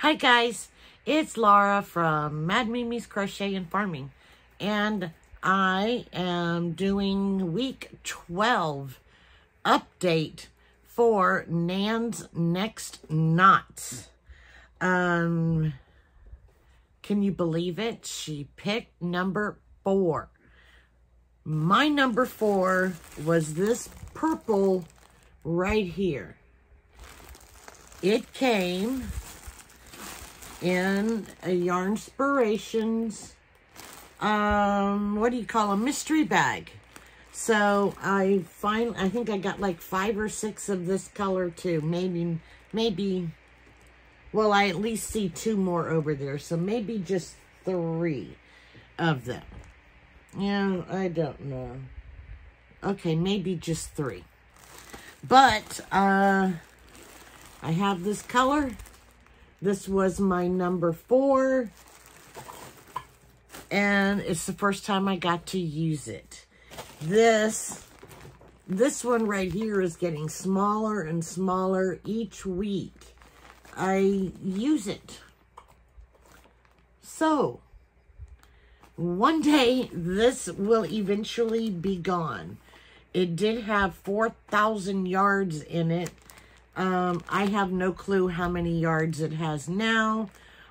Hi guys, it's Laura from Mad Mimi's Crochet and Farming and I am doing week 12 update for Nan's Next Knots. Um, can you believe it? She picked number four. My number four was this purple right here. It came in a Yarnspirations, um, what do you call a mystery bag. So I find, I think I got like five or six of this color too. Maybe, maybe, well, I at least see two more over there. So maybe just three of them. Yeah, I don't know. Okay, maybe just three. But, uh, I have this color. This was my number four. And it's the first time I got to use it. This, this one right here is getting smaller and smaller each week. I use it. So, one day this will eventually be gone. It did have 4,000 yards in it um, I have no clue how many yards it has now,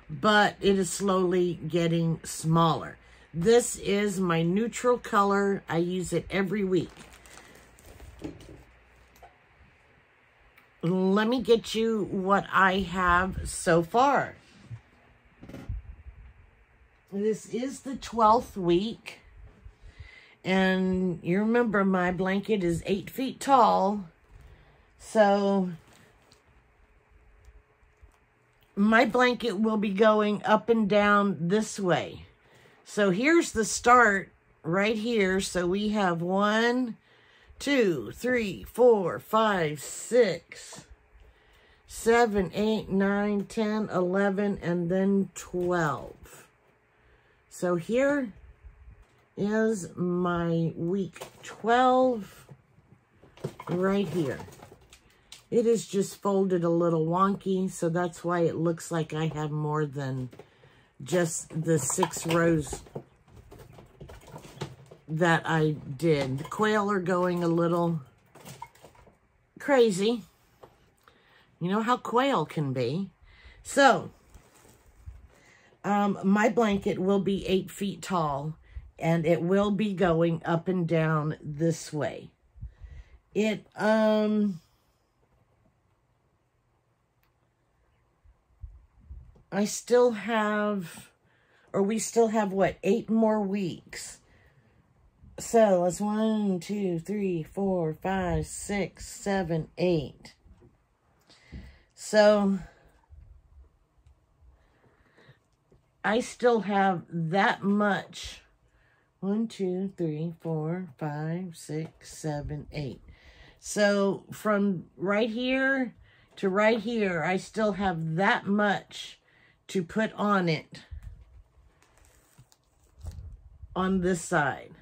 but it is slowly getting smaller. This is my neutral color. I use it every week. Let me get you what I have so far. This is the 12th week. And you remember my blanket is eight feet tall. So my blanket will be going up and down this way. So here's the start right here. So we have one, two, three, four, five, six, seven, eight, nine, ten, eleven, and then 12. So here is my week 12 right here. It is just folded a little wonky, so that's why it looks like I have more than just the six rows that I did. The quail are going a little crazy. You know how quail can be. So, um, my blanket will be eight feet tall, and it will be going up and down this way. It, um I still have, or we still have, what, eight more weeks. So, let's one, two, three, four, five, six, seven, eight. So, I still have that much. One, two, three, four, five, six, seven, eight. So, from right here to right here, I still have that much to put on it on this side.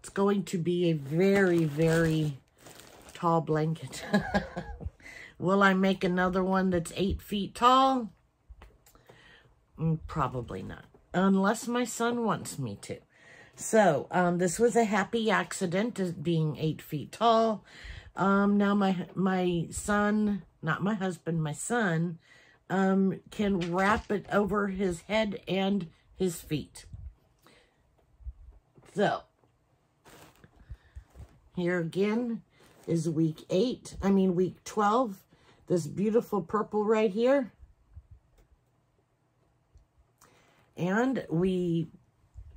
It's going to be a very, very tall blanket. Will I make another one that's eight feet tall? Mm, probably not, unless my son wants me to. So, um, this was a happy accident as being eight feet tall. Um, now my, my son, not my husband, my son, um, can wrap it over his head and his feet. So, here again is week 8, I mean week 12. This beautiful purple right here. And we,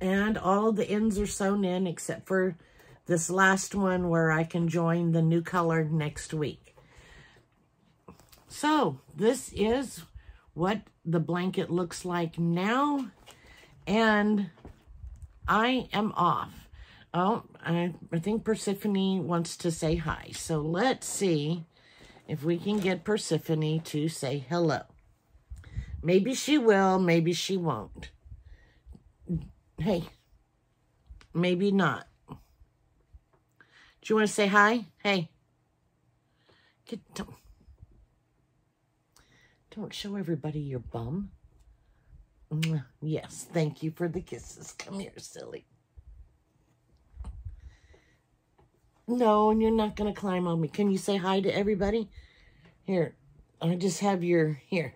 and all the ends are sewn in except for this last one where I can join the new color next week. So this is what the blanket looks like now. And I am off. Oh, I, I think Persephone wants to say hi. So let's see if we can get Persephone to say hello. Maybe she will, maybe she won't. Hey, maybe not. Do you want to say hi? Hey. Get, Don't show everybody your bum. Yes, thank you for the kisses. Come here, silly. No, and you're not going to climb on me. Can you say hi to everybody? Here, I just have your, here.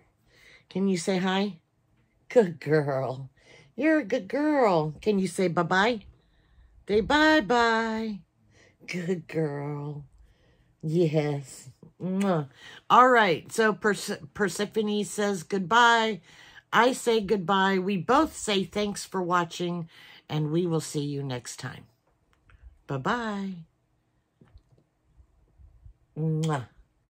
Can you say hi? Good girl. You're a good girl. Can you say bye-bye? Say bye-bye. Good girl. Yes. Mwah. All right. So Pers Persephone says goodbye. I say goodbye. We both say thanks for watching, and we will see you next time. Bye-bye.